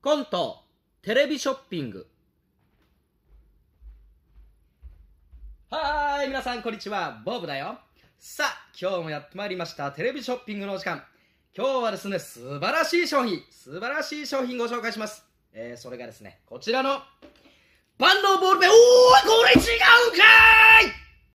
コントテレビショッピング。はーい皆さんこんにちは。ボブだよ。さあ今日もやってまいりましたテレビショッピングのお時間。今日はですね素晴らしい商品素晴らしい商品ご紹介します。えー、それがですねこちらの万能ボ